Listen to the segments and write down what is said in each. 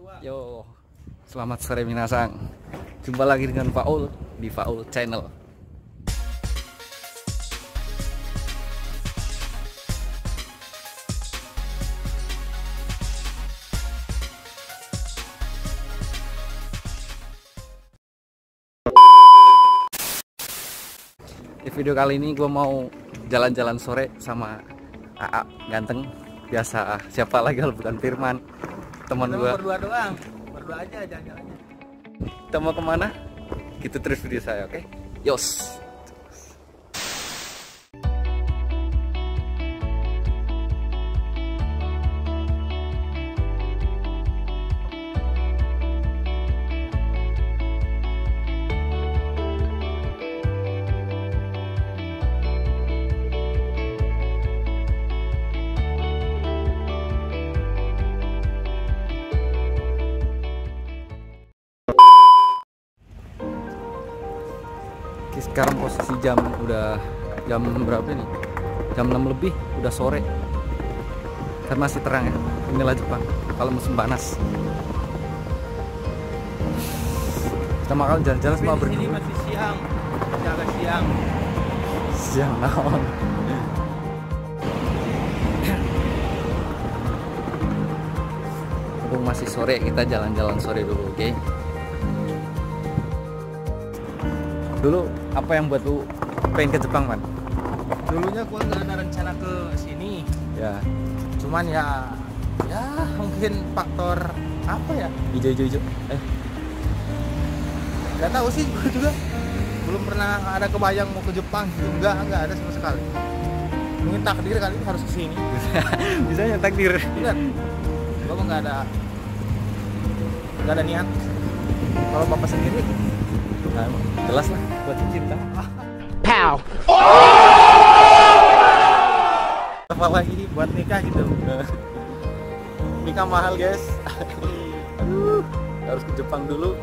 Yo, selamat sore minasang. Jumpa lagi dengan Faul di Faul Channel. Di video kali ini gue mau jalan-jalan sore sama AA ganteng biasa siapa lagi kalau bukan Firman teman Kita gue berdua doang. Berdua aja jalan-jalannya. kita mau ke mana gitu terus video saya oke yos sekarang posisi jam udah jam berapa nih? Jam 6 lebih, udah sore. Kan masih terang ya. Inilah Jepang kalau musim panas. Kita makan jalan-jalan sama berdua. masih siang. Masih agak siang. Siang naon. Mumpung masih sore, kita jalan-jalan sore dulu, oke? Dulu apa yang buat lu pengen ke Jepang, Man? Dulunya gua nggak ada rencana ke sini. Ya, Cuman ya ya mungkin faktor apa ya? hijau-hijau. Eh, Gak tahu sih gua juga. Belum pernah ada kebayang mau ke Jepang. Enggak, enggak ada sama sekali. Mungkin takdir kali ini harus ke sini. bisanya takdir. Benar. Gua nggak ada nggak ada niat. Kalau bapak sendiri Nah, jelas lah buat cinta. apalagi buat nikah gitu. Nikah mahal, guys. Aduh, harus ke Jepang dulu.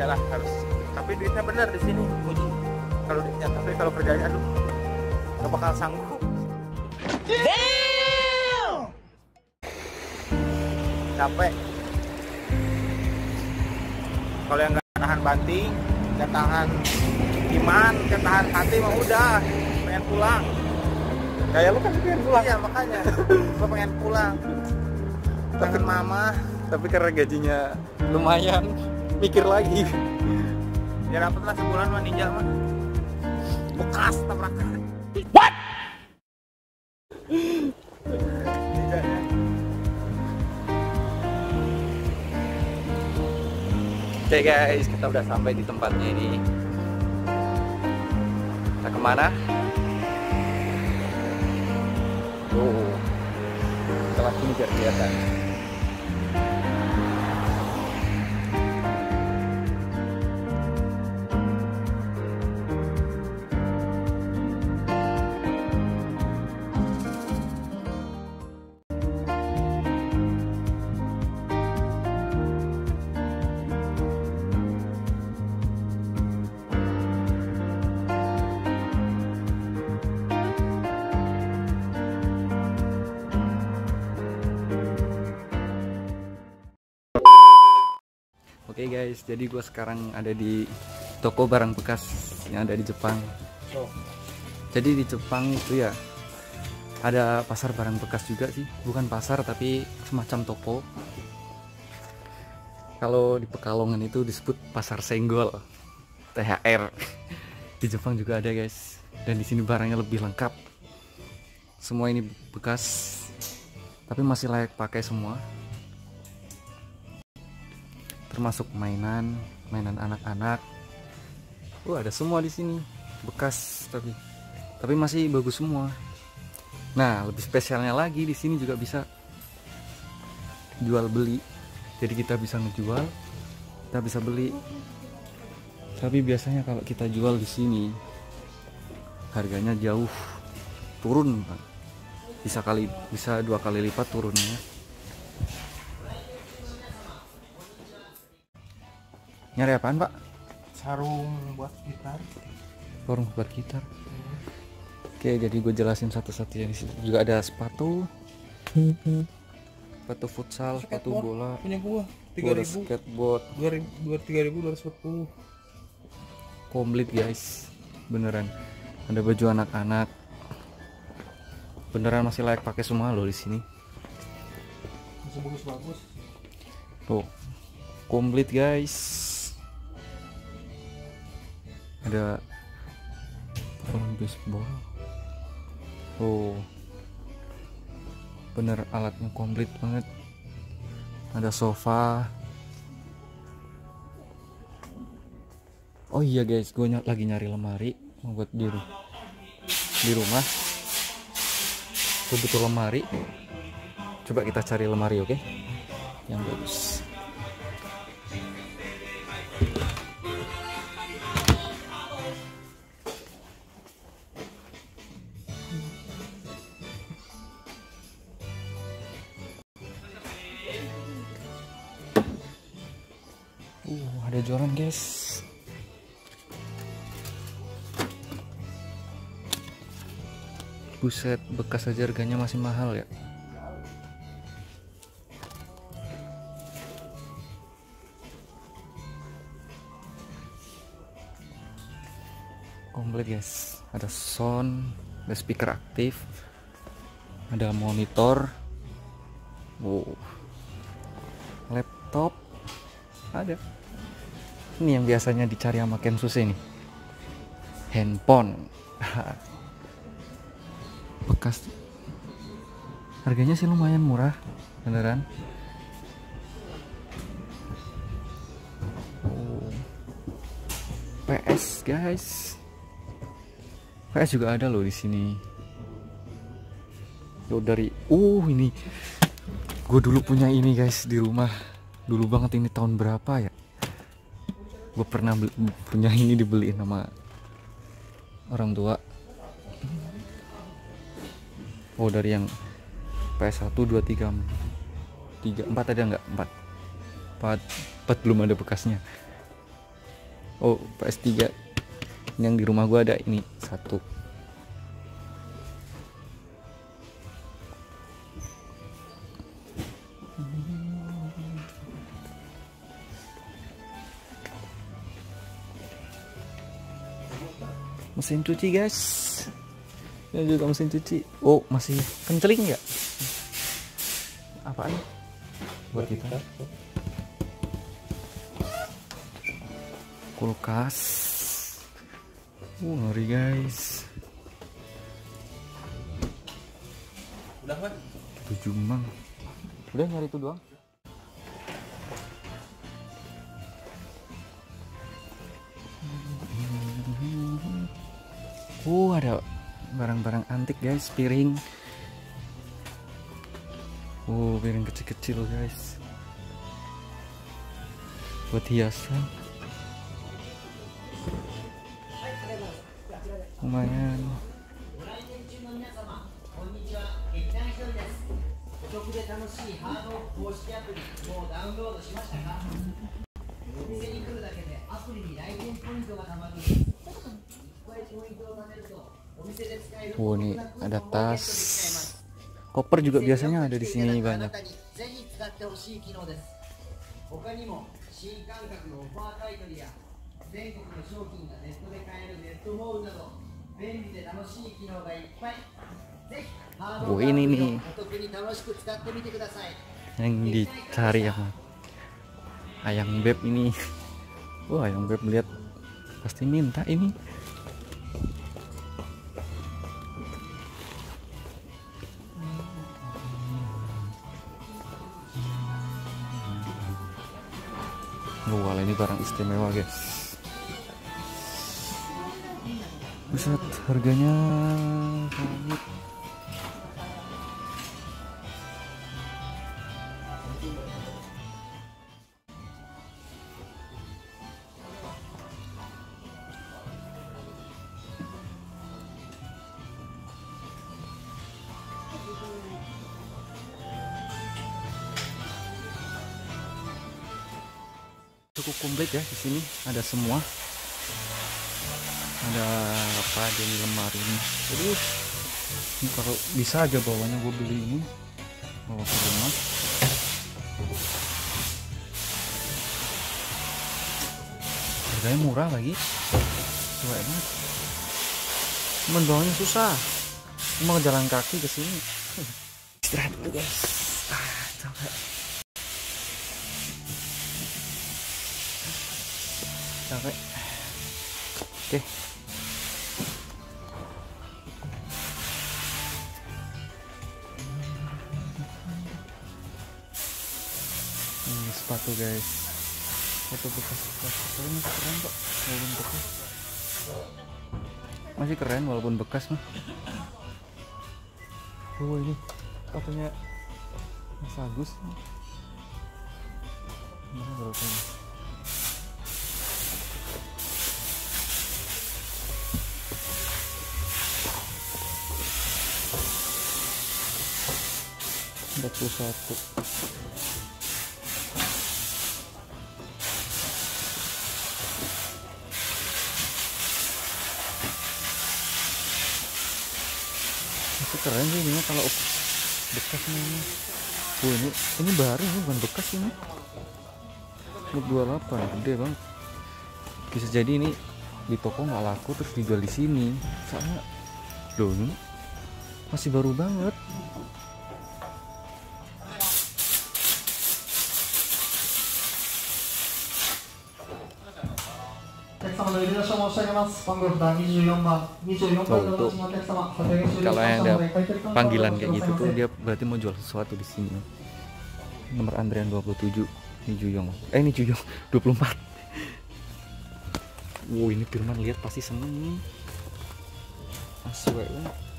ya lah harus tapi duitnya bener di sini Muji kalau duitnya tapi kalau kerjanya aduh nggak bakal sanggup capek kalau yang nggak tahan banting nggak tahan iman nggak tahan hati mah udah pengen pulang. Kayak lu kan pengen pulang. iya makanya. Gua pengen pulang. Kangen mama. Tapi karena gajinya lumayan, mikir lagi. ya dapet lah sebulan mah ninja mah. Bekas tabrakan Oke guys, kita udah sampai di tempatnya ini. Kita ke mana? Oh, setelah sini biar kelihatan. Oke guys, jadi gue sekarang ada di toko barang bekas yang ada di Jepang. Oh. Jadi di Jepang itu ya ada pasar barang bekas juga sih, bukan pasar tapi semacam toko. Kalau di Pekalongan itu disebut pasar senggol, THR. Di Jepang juga ada guys, dan di sini barangnya lebih lengkap. Semua ini bekas, tapi masih layak pakai semua termasuk mainan mainan anak-anak. Wah ada semua di sini. Bekas tapi tapi masih bagus semua. Nah lebih spesialnya lagi di sini juga bisa jual beli. Jadi kita bisa ngejual kita bisa beli. Tapi biasanya kalau kita jual di sini harganya jauh turun bisa kali bisa dua kali lipat turunnya nyari apaan pak? Sarung buat gitar. Warung buat gitar? Oke jadi gue jelasin satu-satu ya. Di situ juga ada sepatu. Sepatu futsal sepatu bola. Punya gua tiga ribu. skateboard. Dua ribu dua tiga ribu dua ratus sepuluh. Komplit guys. Beneran. Ada baju anak-anak. Beneran masih layak pakai semua loh di sini. Masih bagus bagus tuh. Komplit guys ada pohon baseball. Oh. Bener alatnya komplit banget. Ada sofa. Oh iya guys gue lagi nyari lemari mau buat di, di rumah. Gue butuh lemari. Coba kita cari lemari oke? Yang bagus guys. Buset, bekas aja harganya masih mahal ya. Komplit guys. Ada sound, ada speaker aktif, ada monitor, wow, laptop, ada ini yang biasanya dicari sama Kensus ini. Handphone. Bekas. Harganya sih lumayan murah beneran. Oh. PS guys. PS juga ada loh di sini. Yo dari uh ini. Gue dulu punya ini guys di rumah. Dulu banget ini tahun berapa ya gue pernah beli- punya ini dibeliin sama orang tua. Oh dari yang PS1 2 3 3 4 ada nggak? 4 4 4 belum ada bekasnya. Oh PS3 yang di rumah gue ada ini satu mesin cuci guys. Ini juga mesin cuci. Oh masih kenceling nggak? Apaan? Buat kita kulkas. Uh ngeri guys. Udah kan tujuh mang. Udah nyari itu doang Oh ada barang-barang antik guys. Piring. Oh piring kecil-kecil guys. Buat hiasan. Lumayan Oh, ini ada tas. Koper juga biasanya ada di sini banyak. Oh ini nih yang dicari ya ayang beb ini wah ayang beb lihat pasti minta ini Wah, ini barang istimewa, guys. Buset, harganya sangat cukup komplit ya di sini. Ada semua. Ada apa aja lemari ini? Aduh ini kalau bisa aja bawanya gue beli ini. Bawa ke rumah. Harganya murah lagi. Cuek banget cuman bawahnya susah. Mau jalan kaki ke sini. Istirahat dulu guys ah capek capek oke. Ini sepatu guys. Sepatu. Bekas tapi masih keren kok. Walaupun bekas. Masih keren walaupun bekas mah. Oh ini sepatunya Mas Agus. Mana berapa ini empat puluh satu. Masih keren sih ini kalau bekas ini. Oh ini ini baru ini bukan bekas ini. Umur 28 gede banget. Bisa jadi ini di toko nggak laku terus dijual di sini. Soalnya loh ini masih baru banget tuh, kalau yang ada panggilan kayak gitu tuh dia berarti mau jual sesuatu di sini. Nomor antrian 27 ini Juyong. Eh ini Juyong 24 Wow ini Firman lihat pasti seneng nih. Aswe. Lah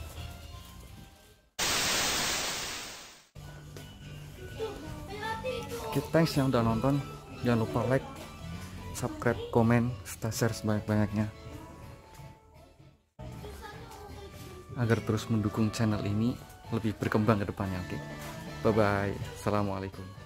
Oke, thanks yang udah nonton. Jangan lupa like, subscribe, komen, serta share sebanyak-banyaknya. Agar terus mendukung channel ini lebih berkembang ke depannya, oke? Bye-bye. Assalamualaikum.